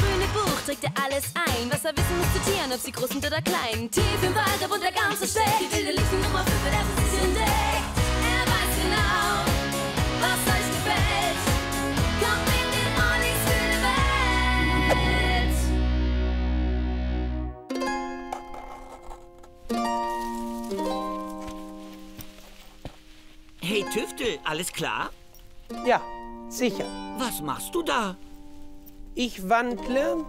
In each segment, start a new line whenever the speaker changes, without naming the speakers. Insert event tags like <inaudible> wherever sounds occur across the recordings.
grüne Buch trägt er alles ein. Was er wissen muss zu Tieren, ob sie groß sind oder klein. Tief im Wald, da wohnt er ganz versteckt. Die wilde Lichtung Nummer 5 wird erst sich entdeckt. Er weiß genau, was euch gefällt. Kommt in den Ollis wilde Welt.
Hey Tüftel, alles klar?
Ja, sicher.
Was machst du da?
Ich wandle,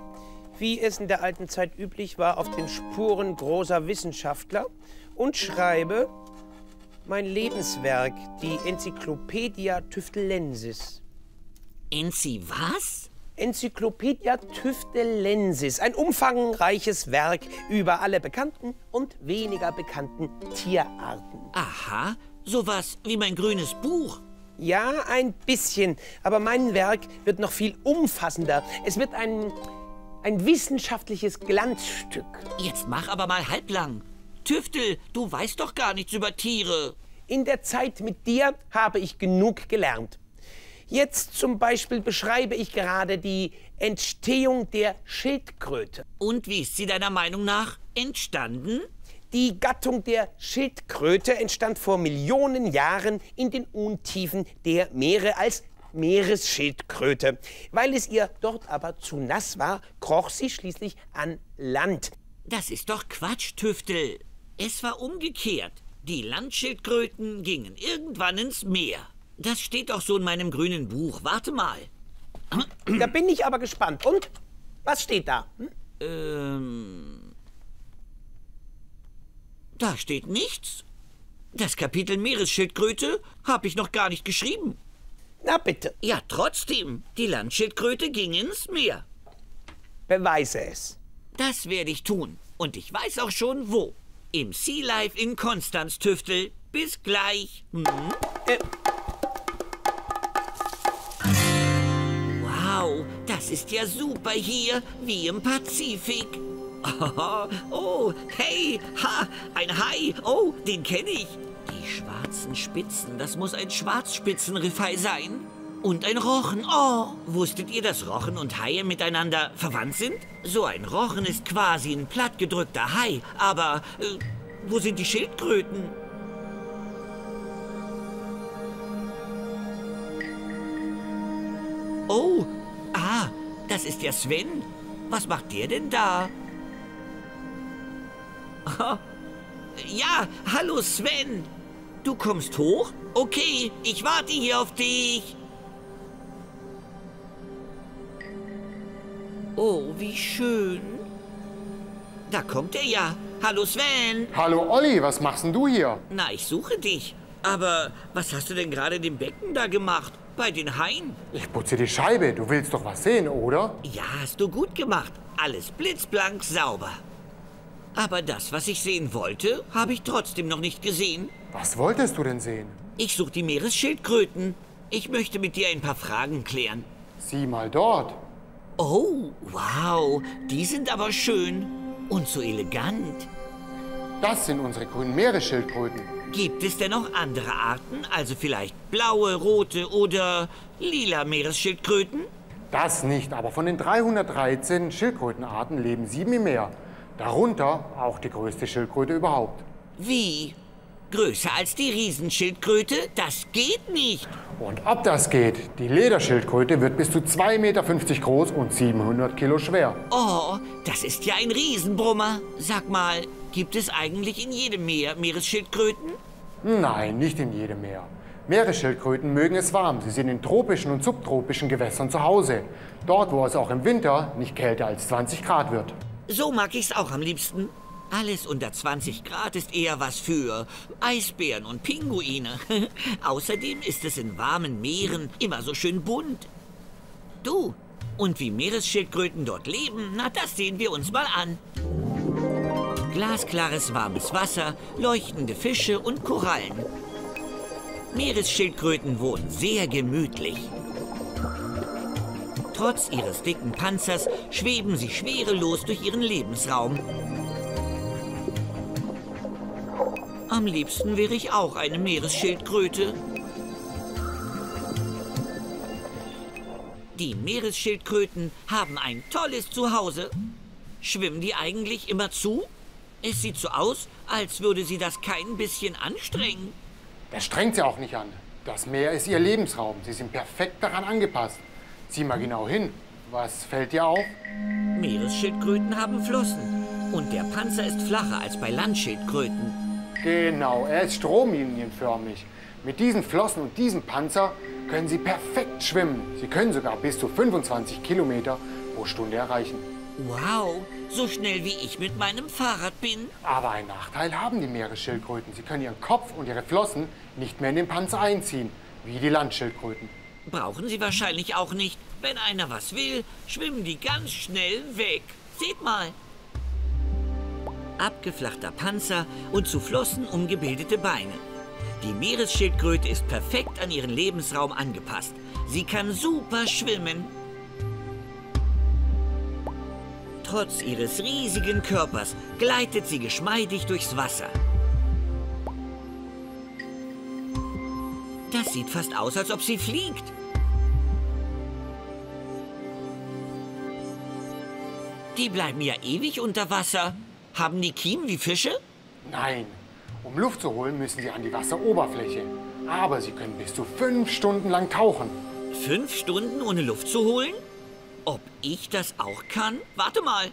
wie es in der alten Zeit üblich war, auf den Spuren großer Wissenschaftler und schreibe mein Lebenswerk, die Enzyklopädia Tüftelensis.
Enzi, was?
Enzyklopädia Tüftelensis, ein umfangreiches Werk über alle bekannten und weniger bekannten Tierarten.
Aha, sowas wie mein grünes Buch.
Ja, ein bisschen, aber mein Werk wird noch viel umfassender. Es wird ein, ein wissenschaftliches Glanzstück.
Jetzt mach aber mal halblang. Tüftel, du weißt doch gar nichts über Tiere.
In der Zeit mit dir habe ich genug gelernt. Jetzt zum Beispiel beschreibe ich gerade die Entstehung der Schildkröte.
Und wie ist sie deiner Meinung nach entstanden?
Die Gattung der Schildkröte entstand vor Millionen Jahren in den Untiefen der Meere als Meeresschildkröte. Weil es ihr dort aber zu nass war, kroch sie schließlich an Land.
Das ist doch Quatsch, Tüftel. Es war umgekehrt. Die Landschildkröten gingen irgendwann ins Meer. Das steht doch so in meinem grünen Buch. Warte mal.
Da bin ich aber gespannt. Und? Was steht da? Hm?
Ähm. Da steht nichts. Das Kapitel Meeresschildkröte habe ich noch gar nicht geschrieben.
Na bitte,
Ja, trotzdem. Die Landschildkröte ging ins Meer.
beweise es.
Das werde ich tun. Und ich weiß auch schon wo. Im Sea Life in Konstanz, Tüftel. Bis gleich. Hm?
Äh,
Wow, das ist ja super hier, wie im Pazifik. Oh, hey, ha, ein Hai. Oh, den kenne ich. Die schwarzen Spitzen, das muss ein Schwarzspitzenriffhai sein. Und ein Rochen. Oh, wusstet ihr, dass Rochen und Haie miteinander verwandt sind? So ein Rochen ist quasi ein plattgedrückter Hai. Aber äh, wo sind die Schildkröten? Oh, ah, das ist ja Sven. Was macht der denn da? Ja, hallo Sven. Du kommst hoch? Okay, ich warte hier auf dich. Oh, wie schön. Da kommt er ja. Hallo Sven.
Hallo Olli, was machst denn du hier?
Na, ich suche dich. Aber was hast du denn gerade in dem Becken da gemacht? Bei den Haien?
Ich putze die Scheibe. Du willst doch was sehen, oder?
Ja, hast du gut gemacht. Alles blitzblank sauber. Aber das, was ich sehen wollte, habe ich trotzdem noch nicht gesehen.
Was wolltest du denn sehen?
Ich suche die Meeresschildkröten. Ich möchte mit dir ein paar Fragen klären.
Sieh mal dort.
Oh, wow, die sind aber schön und so elegant.
Das sind unsere grünen Meeresschildkröten.
Gibt es denn noch andere Arten, also vielleicht blaue, rote oder lila Meeresschildkröten?
Das nicht, aber von den 313 Schildkrötenarten leben sieben im Meer. Darunter auch die größte Schildkröte überhaupt.
Wie? Größer als die Riesenschildkröte? Das geht nicht.
Und ob das geht, die Lederschildkröte wird bis zu 2,50 Meter groß und 700 Kilo schwer.
Oh, das ist ja ein Riesenbrummer. Sag mal, gibt es eigentlich in jedem Meer Meeresschildkröten?
Nein, nicht in jedem Meer. Meeresschildkröten mögen es warm. Sie sind in tropischen und subtropischen Gewässern zu Hause. Dort, wo es auch im Winter nicht kälter als 20 Grad wird.
So mag ich's auch am liebsten. Alles unter 20 Grad ist eher was für Eisbären und Pinguine. <laughs> Außerdem ist es in warmen Meeren immer so schön bunt. Du, und wie Meeresschildkröten dort leben, na das sehen wir uns mal an. Glasklares warmes Wasser, leuchtende Fische und Korallen. Meeresschildkröten wohnen sehr gemütlich. Trotz ihres dicken Panzers schweben sie schwerelos durch ihren Lebensraum. Am liebsten wäre ich auch eine Meeresschildkröte. Die Meeresschildkröten haben ein tolles Zuhause. Schwimmen die eigentlich immer zu? Es sieht so aus, als würde sie das kein bisschen anstrengen.
Das strengt sie auch nicht an. Das Meer ist ihr Lebensraum. Sie sind perfekt daran angepasst. Sieh mal genau hin. Was fällt dir auf?
Meeresschildkröten haben Flossen. Und der Panzer ist flacher als bei Landschildkröten.
Genau, er ist stromlinienförmig. Mit diesen Flossen und diesem Panzer können sie perfekt schwimmen. Sie können sogar bis zu 25 Kilometer pro Stunde erreichen.
Wow, so schnell wie ich mit meinem Fahrrad bin.
Aber einen Nachteil haben die Meeresschildkröten. Sie können ihren Kopf und ihre Flossen nicht mehr in den Panzer einziehen, wie die Landschildkröten.
Brauchen sie wahrscheinlich auch nicht. Wenn einer was will, schwimmen die ganz schnell weg. Seht mal. Abgeflachter Panzer und zu Flossen umgebildete Beine. Die Meeresschildkröte ist perfekt an ihren Lebensraum angepasst. Sie kann super schwimmen. Trotz ihres riesigen Körpers gleitet sie geschmeidig durchs Wasser. Das sieht fast aus, als ob sie fliegt. Die bleiben ja ewig unter Wasser. Haben die Kiemen wie Fische?
Nein, um Luft zu holen, müssen sie an die Wasseroberfläche. Aber sie können bis zu fünf Stunden lang tauchen.
Fünf Stunden ohne Luft zu holen? Ob ich das auch kann? Warte mal.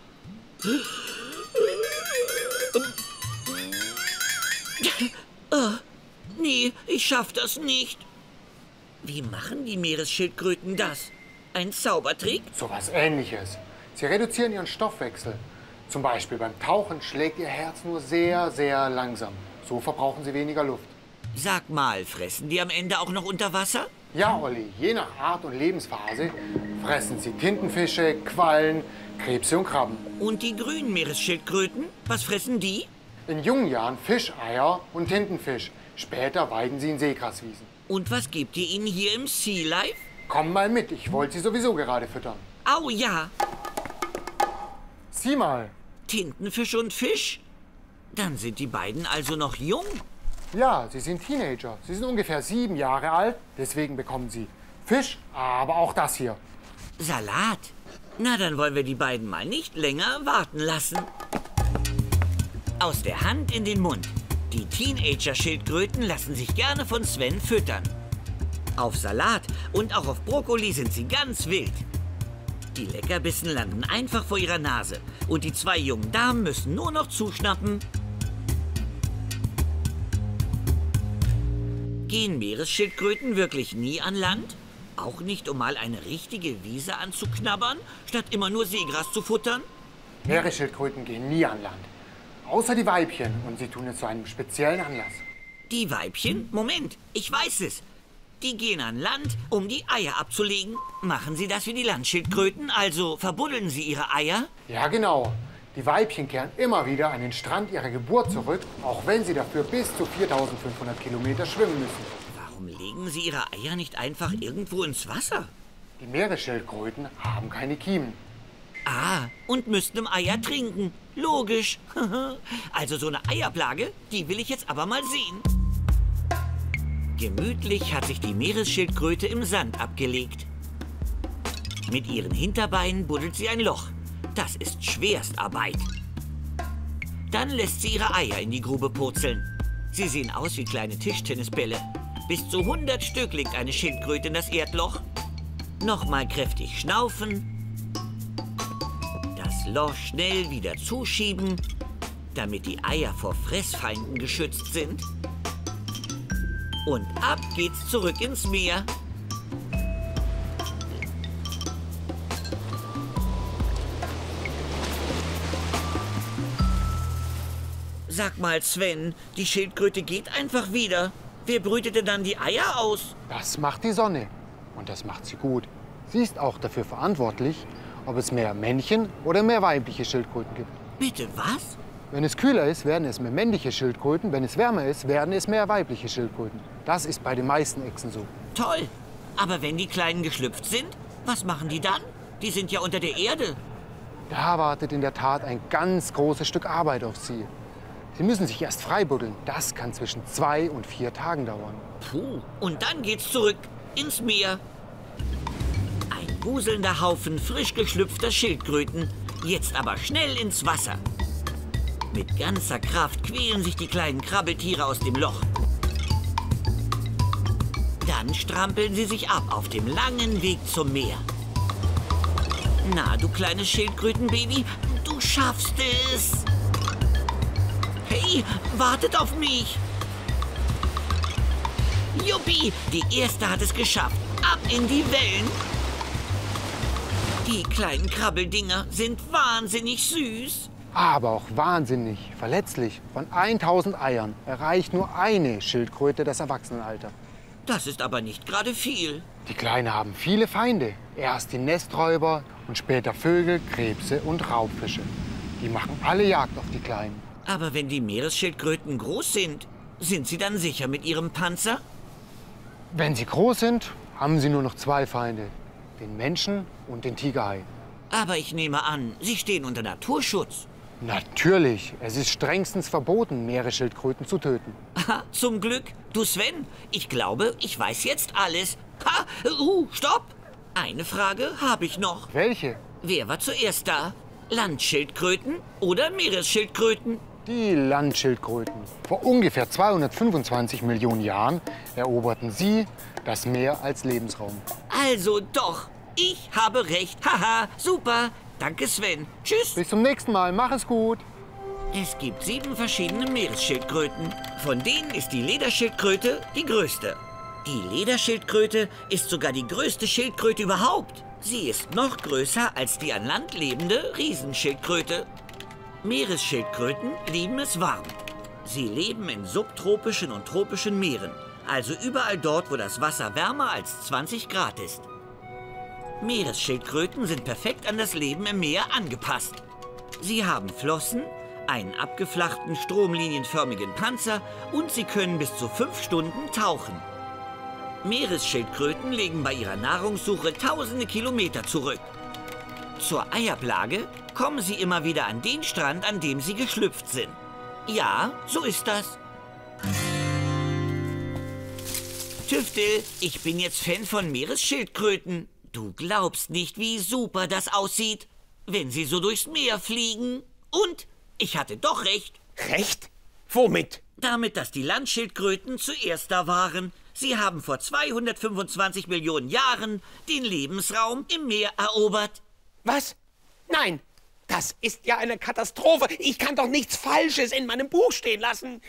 Oh, <laughs> nee, ich schaff das nicht. Wie machen die Meeresschildkröten das? Ein Zaubertrick?
So was ähnliches. Sie reduzieren ihren Stoffwechsel. Zum Beispiel beim Tauchen schlägt ihr Herz nur sehr, sehr langsam. So verbrauchen sie weniger Luft.
Sag mal, fressen die am Ende auch noch unter Wasser?
Ja, Olli, je nach Art und Lebensphase fressen sie Tintenfische, Quallen, Krebse und Krabben.
Und die grünen Meeresschildkröten? Was fressen die?
In jungen Jahren Fischeier und Tintenfisch. Später weiden sie in Seegraswiesen.
Und was gebt ihr ihnen hier im Sea Life?
Komm mal mit, ich wollte sie sowieso gerade füttern.
Au ja,
Sieh mal.
Tintenfisch und Fisch? Dann sind die beiden also noch jung.
Ja, sie sind Teenager. Sie sind ungefähr sieben Jahre alt. Deswegen bekommen sie Fisch, aber auch das hier.
Salat. Na, dann wollen wir die beiden mal nicht länger warten lassen. Aus der Hand in den Mund. Die Teenager-Schildkröten lassen sich gerne von Sven füttern. Auf Salat und auch auf Brokkoli sind sie ganz wild. Die Leckerbissen landen einfach vor ihrer Nase und die zwei jungen Damen müssen nur noch zuschnappen. Gehen Meeresschildkröten wirklich nie an Land? Auch nicht, um mal eine richtige Wiese anzuknabbern, statt immer nur Seegras zu futtern?
Meeresschildkröten gehen nie an Land. Außer die Weibchen und sie tun es zu einem speziellen Anlass.
Die Weibchen? Moment, ich weiß es. Die gehen an Land, um die Eier abzulegen. Machen sie das wie die Landschildkröten, also verbuddeln sie ihre Eier?
Ja, genau. Die Weibchen kehren immer wieder an den Strand ihrer Geburt zurück, auch wenn sie dafür bis zu 4500 Kilometer schwimmen müssen.
Warum legen sie ihre Eier nicht einfach irgendwo ins Wasser?
Die Meeresschildkröten haben keine Kiemen.
Ah, und müssten im Eier trinken. Logisch. <laughs> also so eine Eierplage, die will ich jetzt aber mal sehen. Gemütlich hat sich die Meeresschildkröte im Sand abgelegt. Mit ihren Hinterbeinen buddelt sie ein Loch. Das ist Schwerstarbeit. Dann lässt sie ihre Eier in die Grube purzeln. Sie sehen aus wie kleine Tischtennisbälle. Bis zu 100 Stück legt eine Schildkröte in das Erdloch. Nochmal kräftig schnaufen. Das Loch schnell wieder zuschieben, damit die Eier vor Fressfeinden geschützt sind. Und ab geht's zurück ins Meer. Sag mal, Sven, die Schildkröte geht einfach wieder. Wer brütete dann die Eier aus?
Das macht die Sonne. Und das macht sie gut. Sie ist auch dafür verantwortlich, ob es mehr Männchen oder mehr weibliche Schildkröten gibt.
Bitte was?
Wenn es kühler ist, werden es mehr männliche Schildkröten. Wenn es wärmer ist, werden es mehr weibliche Schildkröten. Das ist bei den meisten Echsen so.
Toll. Aber wenn die Kleinen geschlüpft sind, was machen die dann? Die sind ja unter der Erde.
Da wartet in der Tat ein ganz großes Stück Arbeit auf Sie. Sie müssen sich erst freibuddeln. Das kann zwischen zwei und vier Tagen dauern.
Puh. Und dann geht's zurück ins Meer. Gruselnder Haufen frisch geschlüpfter Schildkröten. Jetzt aber schnell ins Wasser. Mit ganzer Kraft quälen sich die kleinen Krabbeltiere aus dem Loch. Dann strampeln sie sich ab auf dem langen Weg zum Meer. Na, du kleines Schildkrötenbaby, du schaffst es. Hey, wartet auf mich. Juppie, die erste hat es geschafft. Ab in die Wellen. Die kleinen Krabbeldinger sind wahnsinnig süß.
Aber auch wahnsinnig verletzlich. Von 1000 Eiern erreicht nur eine Schildkröte das Erwachsenenalter.
Das ist aber nicht gerade viel.
Die Kleinen haben viele Feinde. Erst die Nesträuber und später Vögel, Krebse und Raubfische. Die machen alle Jagd auf die Kleinen.
Aber wenn die Meeresschildkröten groß sind, sind sie dann sicher mit ihrem Panzer?
Wenn sie groß sind, haben sie nur noch zwei Feinde. Den Menschen und den Tigerhai.
Aber ich nehme an, sie stehen unter Naturschutz.
Natürlich, es ist strengstens verboten, Meeresschildkröten zu töten.
Ha, zum Glück. Du Sven, ich glaube, ich weiß jetzt alles. Ha, uh, stopp! Eine Frage habe ich noch.
Welche?
Wer war zuerst da? Landschildkröten oder Meeresschildkröten?
Die Landschildkröten. Vor ungefähr 225 Millionen Jahren eroberten sie das Meer als Lebensraum.
Also doch, ich habe recht. Haha, super. Danke Sven. Tschüss.
Bis zum nächsten Mal. Mach es gut.
Es gibt sieben verschiedene Meeresschildkröten. Von denen ist die Lederschildkröte die größte. Die Lederschildkröte ist sogar die größte Schildkröte überhaupt. Sie ist noch größer als die an Land lebende Riesenschildkröte. Meeresschildkröten lieben es warm. Sie leben in subtropischen und tropischen Meeren, also überall dort, wo das Wasser wärmer als 20 Grad ist. Meeresschildkröten sind perfekt an das Leben im Meer angepasst. Sie haben Flossen, einen abgeflachten, stromlinienförmigen Panzer und sie können bis zu fünf Stunden tauchen. Meeresschildkröten legen bei ihrer Nahrungssuche tausende Kilometer zurück. Zur Eiablage kommen sie immer wieder an den Strand, an dem sie geschlüpft sind. Ja, so ist das. Tüftel, ich bin jetzt Fan von Meeresschildkröten. Du glaubst nicht, wie super das aussieht, wenn sie so durchs Meer fliegen. Und ich hatte doch recht.
Recht? Womit?
Damit, dass die Landschildkröten zuerst da waren. Sie haben vor 225 Millionen Jahren den Lebensraum im Meer erobert.
Was? Nein, das ist ja eine Katastrophe. Ich kann doch nichts Falsches in meinem Buch stehen lassen.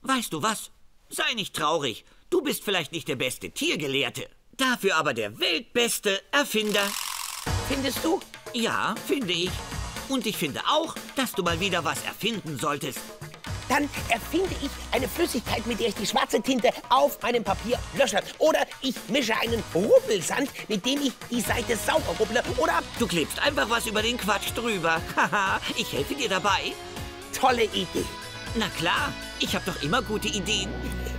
Weißt du was? Sei nicht traurig. Du bist vielleicht nicht der beste Tiergelehrte. Dafür aber der weltbeste Erfinder.
Findest du?
Ja, finde ich. Und ich finde auch, dass du mal wieder was erfinden solltest.
Dann erfinde ich eine Flüssigkeit, mit der ich die schwarze Tinte auf meinem Papier lösche. Oder ich mische einen Rubbelsand, mit dem ich die Seite sauber rubble. Oder
Du klebst einfach was über den Quatsch drüber. <laughs> Haha, ich helfe dir dabei.
tolle Idee.
Na klar, ich habe doch immer gute Ideen. <laughs>